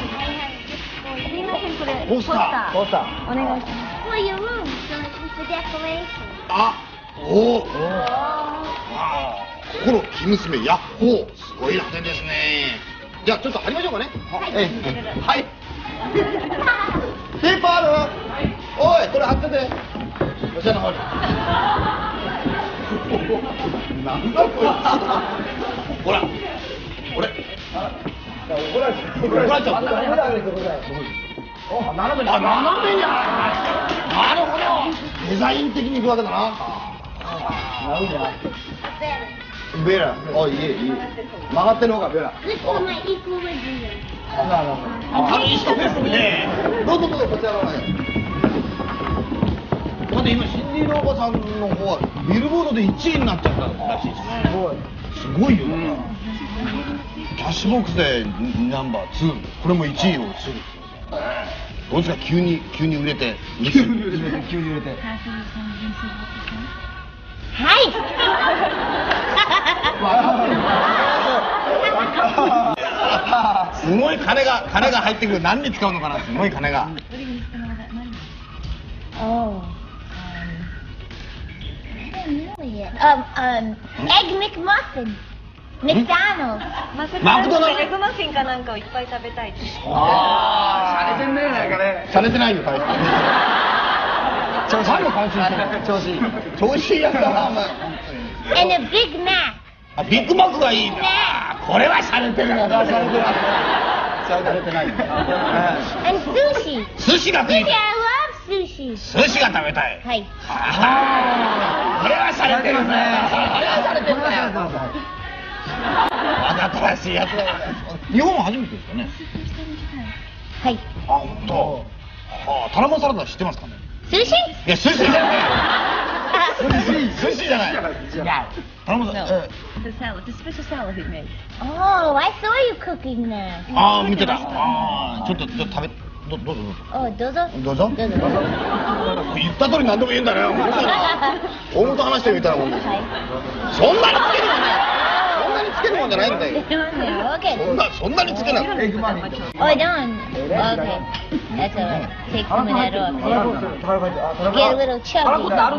すいませんこれポスター。ポスター。お願いします For your room, so it's a decoration. あおおあこの生娘ヤッホー。すごい楽天ですねじゃあちょっと貼りましょうかねええはいペー。パー。あるおいこれ貼っててこちらの方になんだこいつほらこれ怒られちゃった怒られ。ちゃった斜めあ斜めになるほどデザイン的にいくわけだななるほどベラあいいいい曲がってる方がベラなるほど明るい人ですねどうぞどうぞこちらの方へだって今シンディ・ローバさんの方はビルボードで1位になっちゃったらしいですねすごいすごいよだからキャッシュボックスでナンバー2これも1位をするどうですか急に急に売れて急に売れて急に売れてすごい金が金が入ってくる何に使うのかなすごい金が Oh. Um, I don't know yet. Um, um, Egg McMuffin. McDonald's. マクドナルドエグマフィンかなんかをいっぱい食べたいですああ、洒落てんねなんかね。されてないよ大して調子いい。感心してる。調子いい。調子いいやつだなお前 And a Big Mac. あビッグマックがいいなこれは洒落てるな洒落てない。洒落てない。And sushi. 寿司が食い Sushi, I love sushi. 寿司が食べたい Hi. あーこれは洒落てるますね。これは洒落てるこれは洒落てなますわざとらしいやつだ日本は初めてですかね Hi. あ本当。はあタラマサラダ知ってますかね Sushi? いや寿司じゃない寿司じゃないタラマサラダえ The salad, the special salad he made. Oh, I saw you cooking that. ああ見てたああちょっとちょっと食べどどうぞどうぞ Oh, dozo? どうぞ.言った通り何でも言うんだね 大元話してみたらもんです.そんなにつけるもんねそんなにつけるもんじゃないんだよ okay. そんなそんなにつけなくてエッグマフィン。Oh, don't. Okay. That's alright. Take some of that off. タラコってるタラコ入ってるあタラコ Get a little タラコってある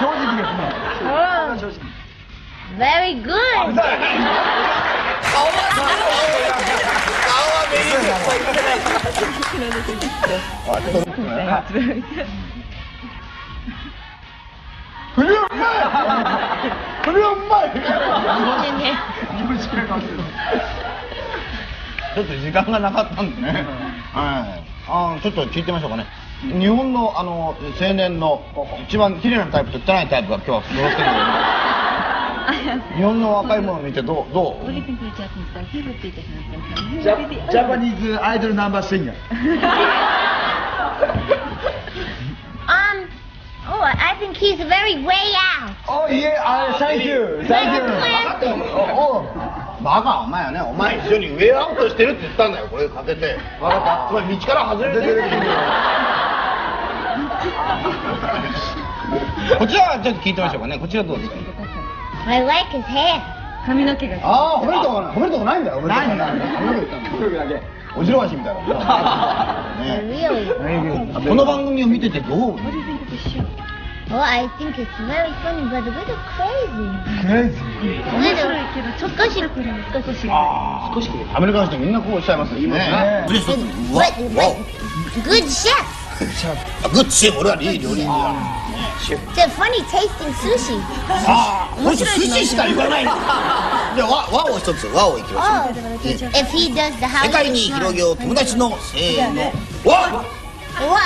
正直ですね。Oh, very good. フルうまいフルうまいちょっと時間がなかったんでね、はい、あーちょっと聞いてみましょうかね日本のあの青年の一番綺麗なタイプと汚いタイプが今日は揃ってるので日本の若い者を見てどうどうジャジャパニーズアイドルナンバーシンガー。Um. Oh, I think he's very way out. おいえ、あ、Thank you, Thank you. おおバカお前はねお前一緒にウェイアウトしてるって言ったんだよこれかけて分かったつまり道から外れてるっていう こちらはちょっと聞いてみましょうかねこちらどうですか？I like his hair. 髪の毛が。ああ褒めるとこない褒めるとこないんだよ褒めるとこない褒めるだよおじろわしみたいな、ね?この番組を見ててどう? Well, I think it's very funny, but a little crazy. クレイジ A 面 little. 白いけど、ちょっとショックな少し。あ少しアメリカの人みんなこうおっしゃいますよ.グッチ俺はいい料理人だ It's a funny tasting sushi. ああこれ寿司しか言わないじゃあ和を一つ和をいきましょう世界に広げよう友達のせーの和和